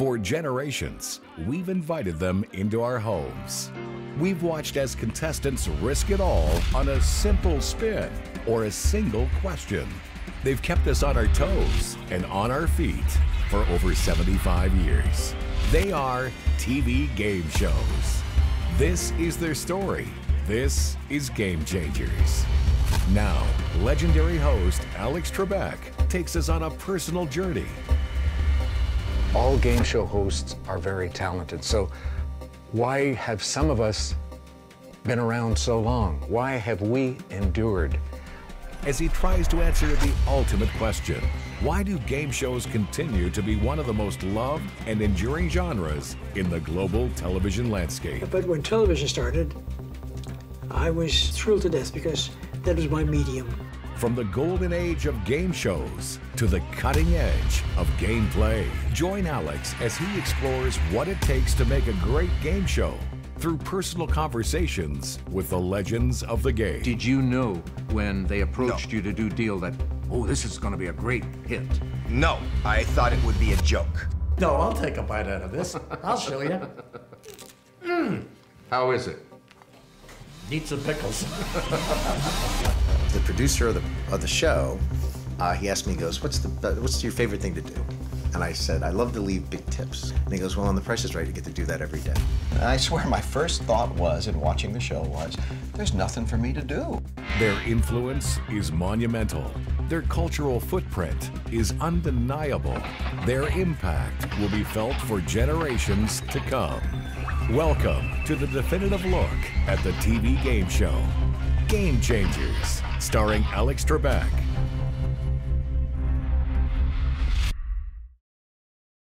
For generations, we've invited them into our homes. We've watched as contestants risk it all on a simple spin or a single question. They've kept us on our toes and on our feet for over 75 years. They are TV game shows. This is their story. This is Game Changers. Now, legendary host Alex Trebek takes us on a personal journey. All game show hosts are very talented. So, why have some of us been around so long? Why have we endured? As he tries to answer the ultimate question why do game shows continue to be one of the most loved and enduring genres in the global television landscape? But when television started, I was thrilled to death because that was my medium. From the golden age of game shows to the cutting edge of gameplay, join Alex as he explores what it takes to make a great game show through personal conversations with the legends of the game. Did you know when they approached you to do deal that, oh, this is going to be a great hit? No, I thought it would be a joke. No, I'll take a bite out of this. I'll show you. Hmm. How is it? Need some pickles. the producer of the of the show, uh, he asked me, he goes, "What's the what's your favorite thing to do?" And I said, "I love to leave big tips." And he goes, "Well, on The Price is Right, you get to do that every day." And I swear, my first thought was, in watching the show, was, there's nothing for me to do. Their influence is monumental. Their cultural footprint is undeniable. Their impact will be felt for generations to come. Welcome to the definitive look at the TV game show, Game Changers, starring Alex Trebek